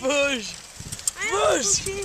Bouge Bouge